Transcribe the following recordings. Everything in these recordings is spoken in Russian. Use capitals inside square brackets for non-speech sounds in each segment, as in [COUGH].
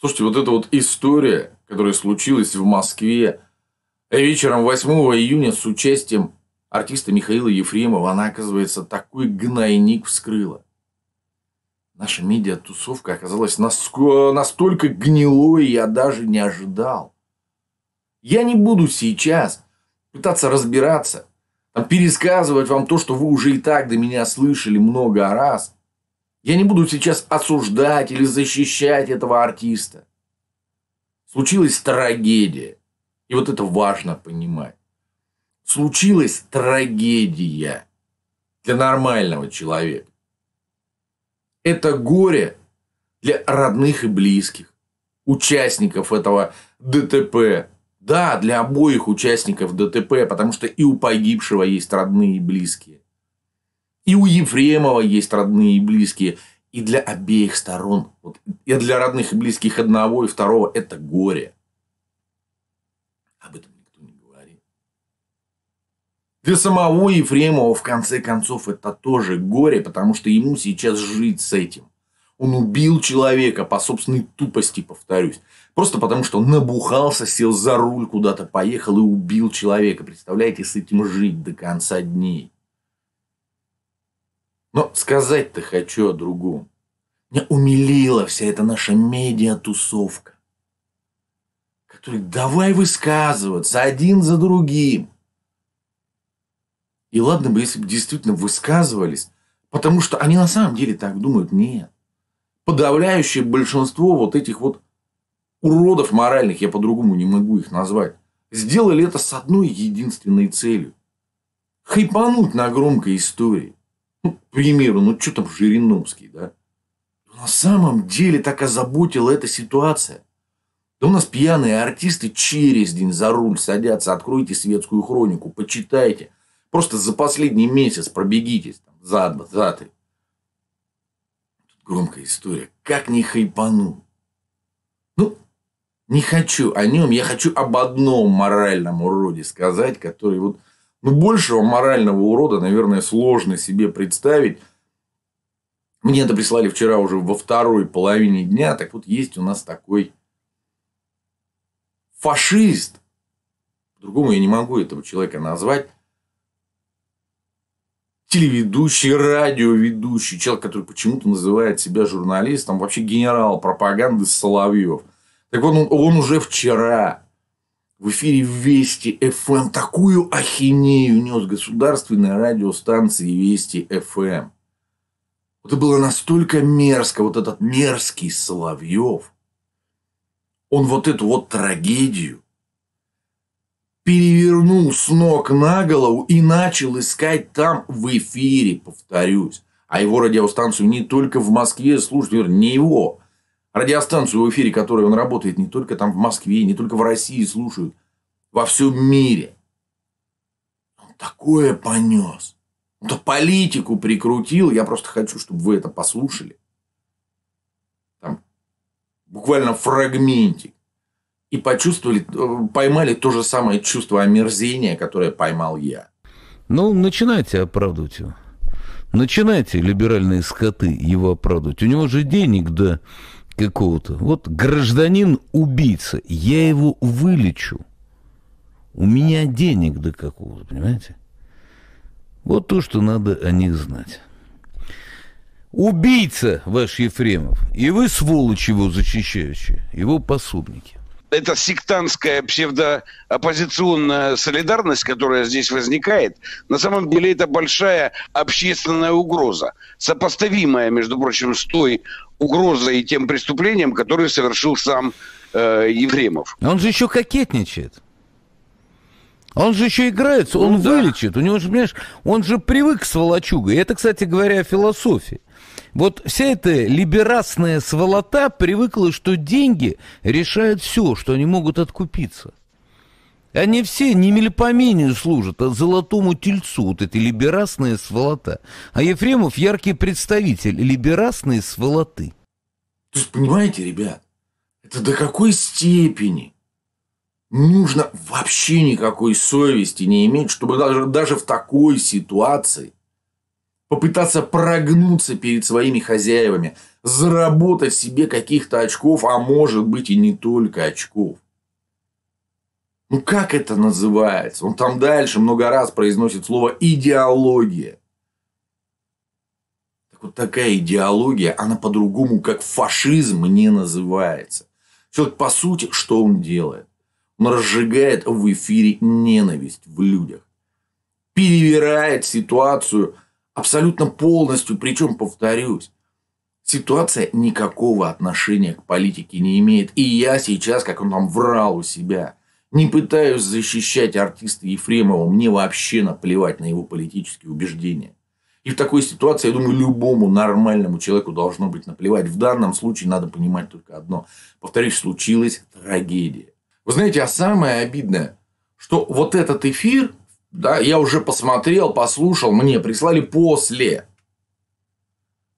Слушайте, вот эта вот история, которая случилась в Москве вечером 8 июня с участием артиста Михаила Ефремова, она, оказывается, такой гнойник вскрыла. Наша медиатусовка оказалась настолько гнилой, я даже не ожидал. Я не буду сейчас пытаться разбираться, пересказывать вам то, что вы уже и так до меня слышали много раз. Я не буду сейчас осуждать или защищать этого артиста. Случилась трагедия. И вот это важно понимать. Случилась трагедия для нормального человека. Это горе для родных и близких, участников этого ДТП. Да, для обоих участников ДТП, потому что и у погибшего есть родные и близкие. И у Ефремова есть родные и близкие. И для обеих сторон, вот, и для родных и близких одного и второго, это горе. Об этом никто не говорит. Для самого Ефремова, в конце концов, это тоже горе, потому что ему сейчас жить с этим. Он убил человека по собственной тупости, повторюсь. Просто потому, что набухался, сел за руль, куда-то поехал и убил человека. Представляете, с этим жить до конца дней. Но сказать-то хочу о другом. Меня умилила вся эта наша медиа-тусовка. Которая давай высказываться один за другим. И ладно бы, если бы действительно высказывались, потому что они на самом деле так думают. Нет. Подавляющее большинство вот этих вот уродов моральных, я по-другому не могу их назвать, сделали это с одной единственной целью. Хайпануть на громкой истории. Ну, к примеру, ну что там Жириновский, да? На самом деле так озаботила эта ситуация. Да у нас пьяные артисты через день за руль садятся. Откройте светскую хронику, почитайте. Просто за последний месяц пробегитесь. Там, за два, за три. Тут громкая история. Как не хайпану? Ну, не хочу о нем. Я хочу об одном моральном уроде сказать, который вот ну, большего морального урода, наверное, сложно себе представить. Мне это прислали вчера уже во второй половине дня. Так вот, есть у нас такой фашист. По-другому я не могу этого человека назвать. Телеведущий, радиоведущий, человек, который почему-то называет себя журналистом, вообще генерал пропаганды Соловьев. Так вот, он, он уже вчера в эфире Вести ФМ такую ахинею нес государственной радиостанции Вести ФМ. Это было настолько мерзко, вот этот мерзкий Соловьев. Он вот эту вот трагедию перевернул с ног на голову и начал искать там в эфире, повторюсь. А его радиостанцию не только в Москве слушают, не его, радиостанцию в эфире, которой он работает, не только там в Москве, не только в России слушают, во всем мире. Он такое понес. Он то политику прикрутил. Я просто хочу, чтобы вы это послушали. Там буквально фрагментик. И почувствовали, э, поймали то же самое чувство омерзения, которое поймал я. Ну, начинайте оправдывать его. Начинайте, либеральные скоты, его оправдывать. У него же денег, да какого-то. Вот гражданин-убийца, я его вылечу. У меня денег до какого-то, понимаете? Вот то, что надо о них знать. Убийца ваш Ефремов. И вы, сволочь его защищающие, его пособники. Это сектантская псевдооппозиционная солидарность, которая здесь возникает, на самом деле это большая общественная угроза, сопоставимая, между прочим, с той угрозой и тем преступлением, которое совершил сам э, Ефремов. Он же еще кокетничает. Он же еще играется, он ну, да. вылечит. У него же, понимаешь, он же привык к сволочуга. И это, кстати говоря, философия. Вот вся эта либерасная сволота привыкла, что деньги решают все, что они могут откупиться. Они все не мелепомению служат, а золотому тельцу, вот этой либерасная сволота. А Ефремов яркий представитель либерасной сволоты. То есть, понимаете, ребят, это до какой степени нужно вообще никакой совести не иметь, чтобы даже, даже в такой ситуации попытаться прогнуться перед своими хозяевами, заработать себе каких-то очков, а может быть и не только очков. Ну как это называется? Он там дальше много раз произносит слово идеология. Так вот такая идеология, она по-другому как фашизм не называется. Человек, по сути, что он делает? Он разжигает в эфире ненависть в людях. Перевирает ситуацию абсолютно полностью. Причем, повторюсь, ситуация никакого отношения к политике не имеет. И я сейчас, как он там врал у себя – не пытаюсь защищать артиста Ефремова. Мне вообще наплевать на его политические убеждения. И в такой ситуации, я думаю, любому нормальному человеку должно быть наплевать. В данном случае надо понимать только одно. Повторюсь, случилась трагедия. Вы знаете, а самое обидное, что вот этот эфир, да, я уже посмотрел, послушал, мне прислали после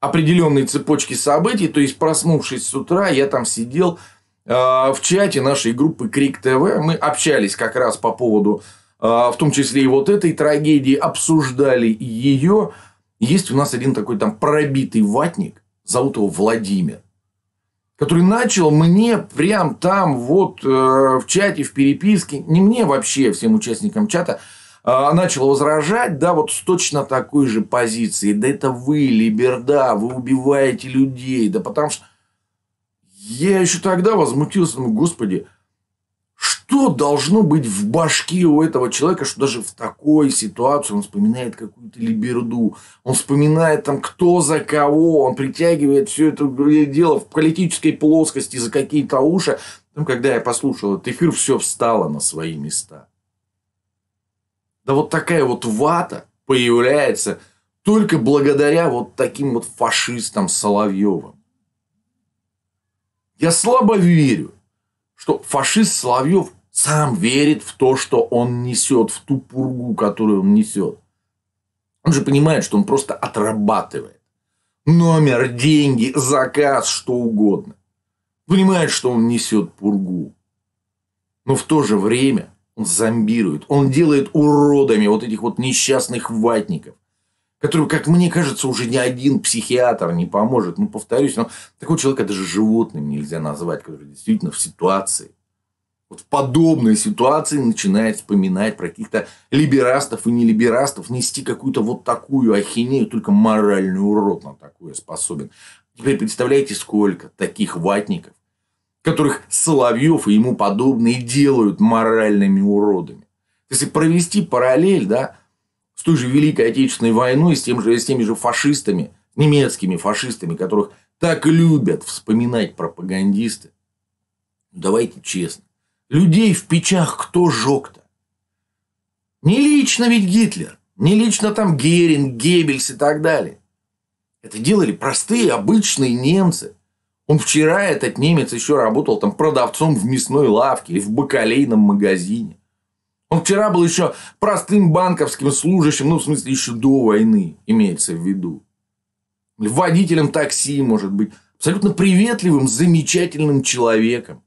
определенной цепочки событий. То есть, проснувшись с утра, я там сидел, а, в чате нашей группы Крик ТВ мы общались как раз по поводу, а, в том числе и вот этой трагедии, обсуждали ее. Есть у нас один такой там пробитый ватник, зовут его Владимир, который начал мне прям там вот э, в чате, в переписке, не мне вообще, всем участникам чата, начал возражать, да, вот с точно такой же позиции. Да это вы, либерда, вы убиваете людей. Да потому что я еще тогда возмутился, думаю, господи, что должно быть в башке у этого человека, что даже в такой ситуации он вспоминает какую-то либерду, он вспоминает там кто за кого, он притягивает все это дело в политической плоскости за какие-то уши. Там, когда я послушал этот эфир, все встало на свои места. Да вот такая вот вата появляется только благодаря вот таким вот фашистам Соловьевым. Я слабо верю, что фашист Соловьев сам верит в то, что он несет, в ту пургу, которую он несет. Он же понимает, что он просто отрабатывает. Номер, деньги, заказ, что угодно. Понимает, что он несет пургу. Но в то же время он зомбирует. Он делает уродами вот этих вот несчастных ватников которую, как мне кажется, уже ни один психиатр не поможет. Ну, повторюсь, но такого человека даже животным нельзя назвать, который действительно в ситуации. Вот в подобной ситуации начинает вспоминать про каких-то либерастов и нелиберастов, нести какую-то вот такую ахинею, только моральный урод на такое способен. Теперь представляете, сколько таких ватников, которых Соловьев и ему подобные делают моральными уродами. Если провести параллель, да, с той же Великой Отечественной войной, с, тем же, с теми же фашистами, немецкими фашистами, которых так любят вспоминать пропагандисты. Давайте честно. Людей в печах кто жег-то? Не лично ведь Гитлер, не лично там Геринг, Геббельс и так далее. Это делали простые, обычные немцы. Он вчера, этот немец, еще работал там продавцом в мясной лавке или в бакалейном магазине. Он вчера был еще простым банковским служащим, ну, в смысле, еще до войны, имеется в виду. Водителем такси, может быть. Абсолютно приветливым, замечательным человеком,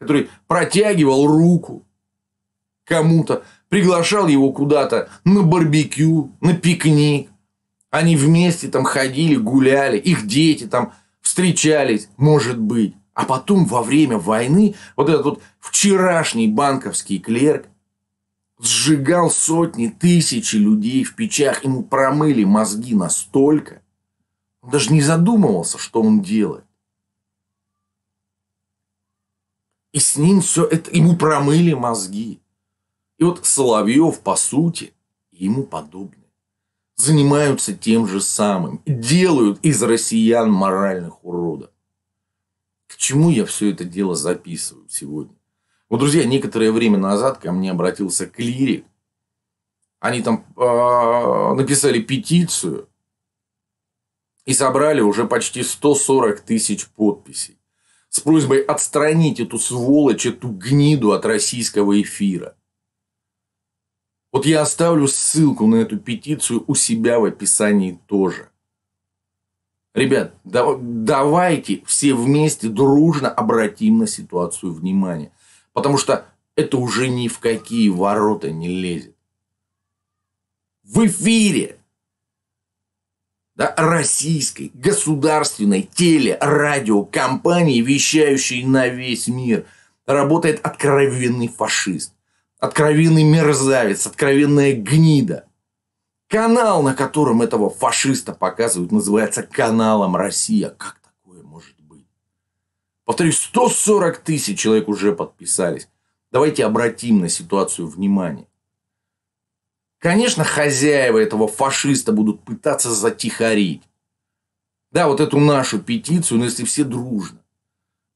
который протягивал руку кому-то, приглашал его куда-то на барбекю, на пикник. Они вместе там ходили, гуляли, их дети там встречались, может быть. А потом во время войны вот этот вот вчерашний банковский клерк сжигал сотни, тысячи людей в печах, ему промыли мозги настолько, он даже не задумывался, что он делает. И с ним все это, ему промыли мозги. И вот Соловьев, по сути, ему подобные, занимаются тем же самым. Делают из россиян моральных уродов. К чему я все это дело записываю сегодня? Вот, друзья, некоторое время назад ко мне обратился клирик. Они там э, написали петицию и собрали уже почти 140 тысяч подписей с просьбой отстранить эту сволочь, эту гниду от российского эфира. Вот я оставлю ссылку на эту петицию у себя в описании тоже. Ребят, да, давайте все вместе дружно обратим на ситуацию внимание. Потому что это уже ни в какие ворота не лезет. В эфире да, российской государственной телерадиокомпании, вещающей на весь мир, работает откровенный фашист, откровенный мерзавец, откровенная гнида. Канал, на котором этого фашиста показывают, называется каналом «Россия». Как такое может быть? Повторюсь, 140 тысяч человек уже подписались. Давайте обратим на ситуацию внимание. Конечно, хозяева этого фашиста будут пытаться затихарить. Да, вот эту нашу петицию, но если все дружно,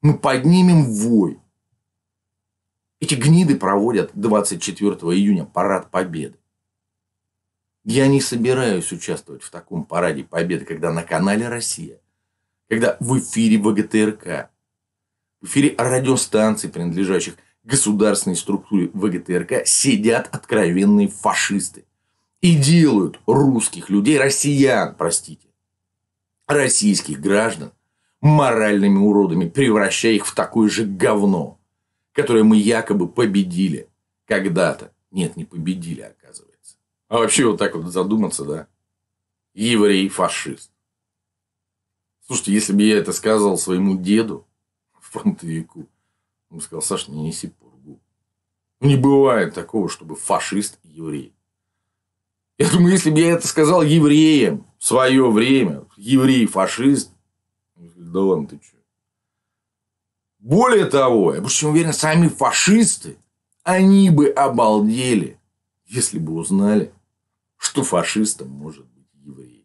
мы поднимем вой. Эти гниды проводят 24 июня парад победы. Я не собираюсь участвовать в таком параде победы, когда на канале «Россия», когда в эфире ВГТРК, в эфире радиостанций, принадлежащих государственной структуре ВГТРК сидят откровенные фашисты и делают русских людей, россиян, простите, российских граждан моральными уродами, превращая их в такое же говно, которое мы якобы победили когда-то. Нет, не победили, оказывается. А вообще вот так вот задуматься, да? Еврей фашист. Слушайте, если бы я это сказал своему деду, [LAUGHS] фронтовику, он сказал, Саша, не неси пургу. Ну, не бывает такого, чтобы фашист и еврей. Я думаю, если бы я это сказал евреям в свое время, еврей-фашист, да ладно, ты что? Более того, я чем уверен, сами фашисты, они бы обалдели, если бы узнали, что фашистом может быть еврей.